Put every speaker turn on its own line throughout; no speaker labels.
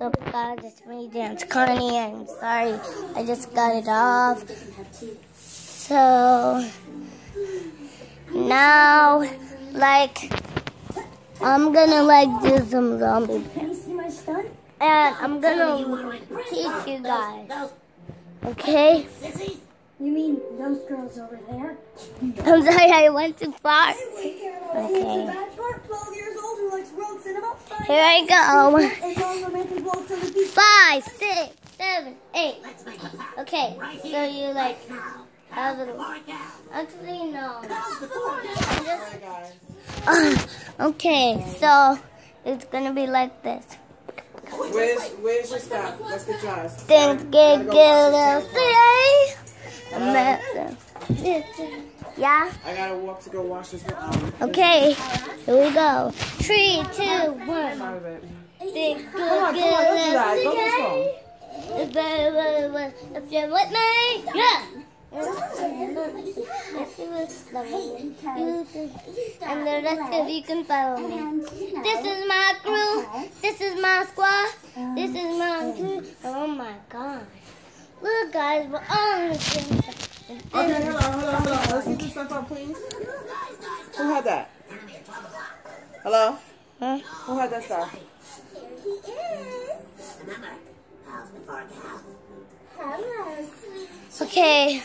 Up guys, it's me, Dance Carney. I'm sorry, I just got it off. So, now, like, I'm gonna like do some zombie And I'm gonna teach you guys. Okay?
You mean those girls over there?
I'm sorry, I went too far. Okay. Here I go. Five, six, seven, eight. Okay, so you like have it. Actually, no. Uh, okay, so it's gonna be like this.
Where's where's your stuff? Let's get yours.
Then get get a today. Yeah.
I gotta walk to go wash this.
Okay, here we go. Three, two, one.
of Come on, come on, don't do that. Go.
If you're with me, yeah. And the rest of you can follow me. This is my crew. This is my squad. This is my crew. Oh my gosh. Look, guys, we're all in the same
Okay, hold on, hold on, hold on. Let's get this stuff up, please. Who had that? Hello?
Huh?
Who had that stuff? Here he is. Hello.
Okay.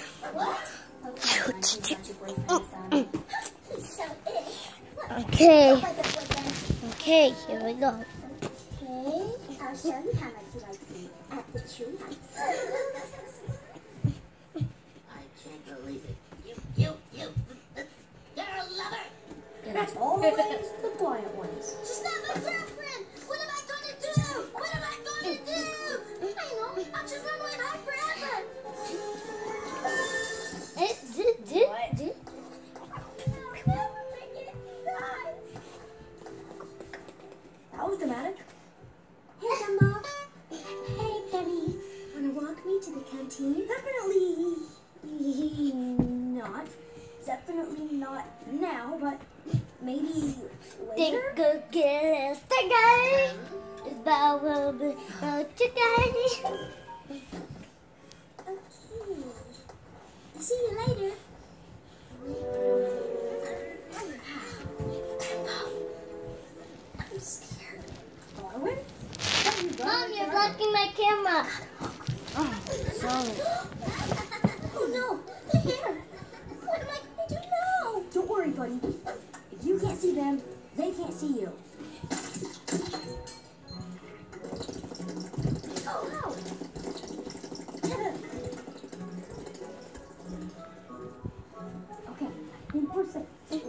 Okay. Okay, here we go.
Okay, I'll show you how much you like to at the treehouse.
I
ones.
She's not my girlfriend. What am I going to do? What am I going to do? I know. I'll just run away home forever.
Eh, it did, did, did.
That was dramatic.
Hey, Dumbo. Hey, Penny. Wanna walk me to the canteen?
Definitely not. Definitely not now, but maybe
Think
later.
good guess the guy. It's about will be about you
See you later. I'm scared.
Mom, you're blocking my camera.
Oh no! They're here! What am I going to do now? Don't worry, buddy. If you can't see them, can't see you. Oh no! okay, in person. Hey,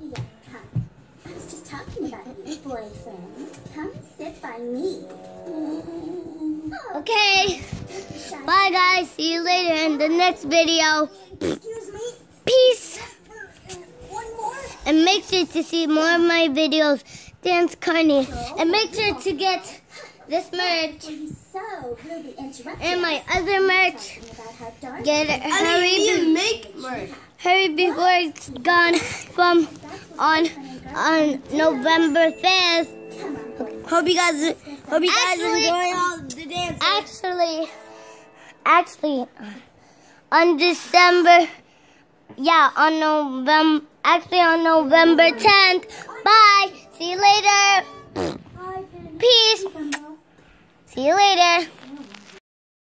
yeah, come. I was just talking about you, boyfriend. Come sit by me.
Okay. Bye, guys. See you later in the next video.
Excuse me.
Peace. And make sure to see more of my videos, Dance Carney. And make sure to get this merch
So we'll be interrupted.
and my other merch.
Talking about how dark.
Get it. Hurry, be-
make merch.
hurry before it's gone from on on November 5th.
Hope you guys, hope you
guys Actually- enjoy
all the dance.
Actually, actually, on December, yeah, on November, actually on November 10th. Bye. See you later. Peace. See you later.